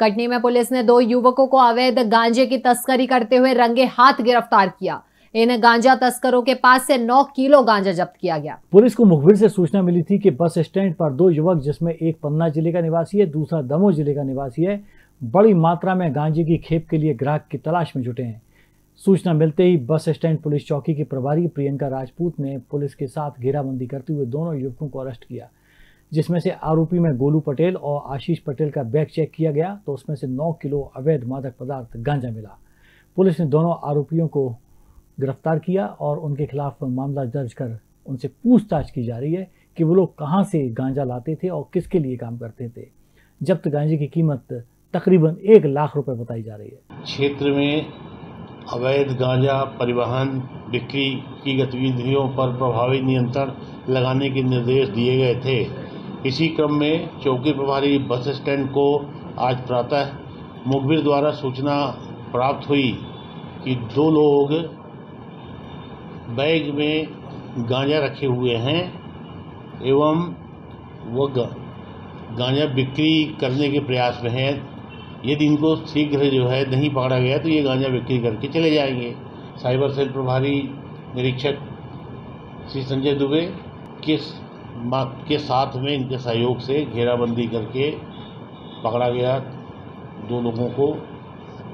कटनी में पुलिस ने दो युवकों को अवैध गांजे की तस्करी करते हुए रंगे हाथ गिरफ़्तार किया। इन गांजा तस्करों के पास से 9 किलो गांजा जब्त किया गया। पुलिस को मुखबिर से सूचना मिली थी कि बस स्टैंड पर दो युवक, जिसमें एक पन्ना ज़िले का निवासी है, दूसरा दमोह ज़िले का निवासी है, बड़ी मात्रा में गांजे की खेप के लिए ग्राहक की तलाश में जुटे हैं। सूचना मिलते ही बस स्टैंड पुलिस चौकी की प्रभारी प्रियंका राजपूत ने पुलिस के साथ घेराबंदी करते हुए दोनों युवकों को अरेस्ट किया। जिसमें से आरोपी में गोलू पटेल और आशीष पटेल का बैग चेक किया गया तो उसमें से 9 किलो अवैध मादक पदार्थ गांजा मिला। पुलिस ने दोनों आरोपियों को गिरफ़्तार किया और उनके खिलाफ मामला दर्ज कर उनसे पूछताछ की जा रही है कि वो लोग कहाँ से गांजा लाते थे और किसके लिए काम करते थे। जब्त गांजे की कीमत तकरीबन एक लाख रुपए बताई जा रही है। क्षेत्र में अवैध गांजा परिवहन, बिक्री की गतिविधियों पर प्रभावी नियंत्रण लगाने के निर्देश दिए गए थे। इसी क्रम में चौकी प्रभारी बस स्टैंड को आज प्रातः मुखबिर द्वारा सूचना प्राप्त हुई कि दो लोग बैग में गांजा रखे हुए हैं एवं वो गांजा बिक्री करने के प्रयास में हैं। यदि इनको शीघ्र जो है नहीं पकड़ा गया तो ये गांजा बिक्री करके चले जाएँगे। साइबर सेल प्रभारी निरीक्षक श्री संजय दुबे, किस के साथ में इनके सहयोग से घेराबंदी करके पकड़ा गया दो लोगों को,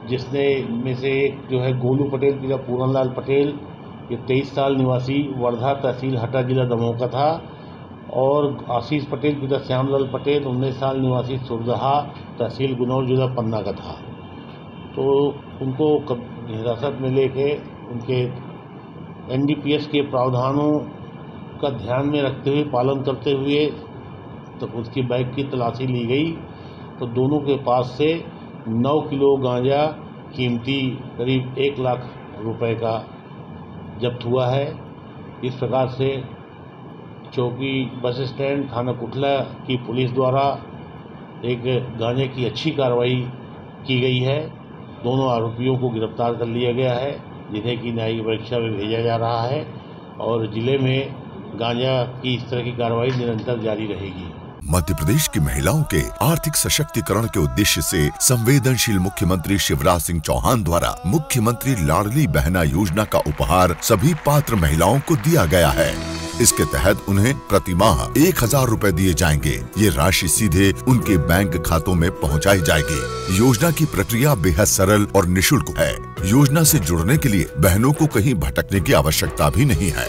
जिसने में से एक जो है गोलू पटेल पिता पूरनलाल पटेल, ये तेईस साल निवासी वर्धा तहसील हटा जिला दमोह का था, और आशीष पटेल, पिता श्यामलाल पटेल, उन्नीस साल निवासी सुरदहा तहसील गुनौर जिला पन्ना का था। तो उनको हिरासत में लेके उनके एनडीपीएस के प्रावधानों का ध्यान में रखते हुए, पालन करते हुए तो उसकी बाइक की तलाशी ली गई। तो दोनों के पास से 9 किलो गांजा कीमती करीब एक लाख रुपए का जब्त हुआ है। इस प्रकार से चौकी बस स्टैंड, थाना कुठला की पुलिस द्वारा एक गांजे की अच्छी कार्रवाई की गई है। दोनों आरोपियों को गिरफ़्तार कर लिया गया है, जिन्हें की न्यायिक परीक्षा में भेजा जा रहा है और ज़िले में गांजा की इस तरह की कार्रवाई निरंतर जारी रहेगी। मध्य प्रदेश की महिलाओं के आर्थिक सशक्तिकरण के उद्देश्य से संवेदनशील मुख्यमंत्री शिवराज सिंह चौहान द्वारा मुख्यमंत्री लाडली बहना योजना का उपहार सभी पात्र महिलाओं को दिया गया है। इसके तहत उन्हें प्रति माह एक हज़ार रूपए दिए जाएँगे। ये राशि सीधे उनके बैंक खातों में पहुंचाई जाएगी। योजना की प्रक्रिया बेहद सरल और निशुल्क है। योजना से जुड़ने के लिए बहनों को कहीं भटकने की आवश्यकता भी नहीं है।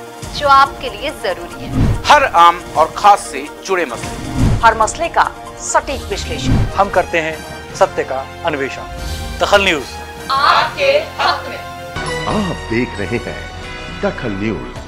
जो आपके लिए ज़रूरी है। हर आम और खास से जुड़े मसले। हर मसले का सटीक विश्लेषण। हम करते हैं सत्य का अन्वेषण। दखल न्यूज़। आपके हक में। आप देख रहे हैं दखल न्यूज़।